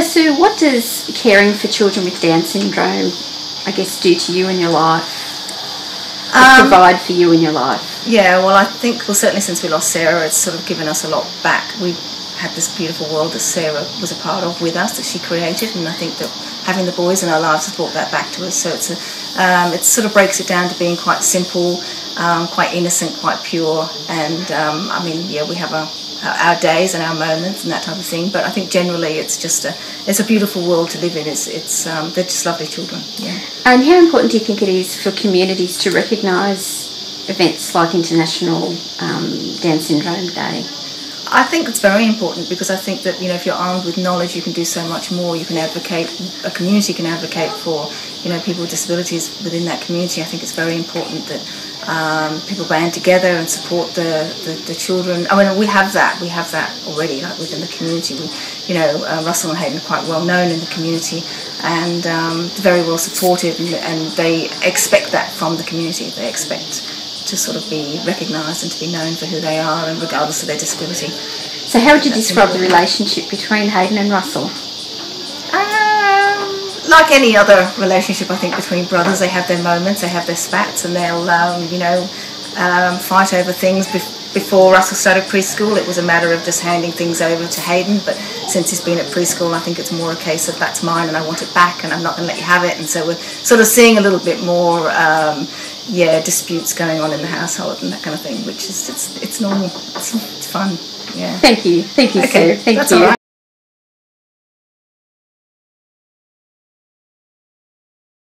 So, Sue, what does caring for children with Down syndrome, I guess, do to you in your life? Um, provide for you in your life? Yeah, well, I think, well, certainly since we lost Sarah, it's sort of given us a lot back. We had this beautiful world that Sarah was a part of with us, that she created, and I think that having the boys in our lives has brought that back to us. So it's a, um, it sort of breaks it down to being quite simple, um, quite innocent, quite pure, and um, I mean, yeah, we have our, our days and our moments and that type of thing. But I think generally, it's just a it's a beautiful world to live in. It's it's um, they're just lovely children. Yeah. And how important do you think it is for communities to recognise events like International um, Down Syndrome Day? I think it's very important because I think that you know if you're armed with knowledge, you can do so much more. You can advocate. A community can advocate for you know people with disabilities within that community. I think it's very important that um, people band together and support the, the, the, children. I mean, we have that. We have that already like, within the community. We, you know, uh, Russell and Hayden are quite well known in the community and um, very well supported, and, and they expect that from the community. They expect to sort of be recognised and to be known for who they are and regardless of their disability. So how would you That's describe important. the relationship between Hayden and Russell? Like any other relationship, I think between brothers, they have their moments, they have their spats, and they'll, um, you know, um, fight over things. before Russell started preschool, it was a matter of just handing things over to Hayden. But since he's been at preschool, I think it's more a case of that's mine and I want it back, and I'm not going to let you have it. And so we're sort of seeing a little bit more um, yeah, disputes going on in the household and that kind of thing, which is it's it's normal. It's, it's fun. Yeah. Thank you. Thank you, okay. Sue. Thank That's you.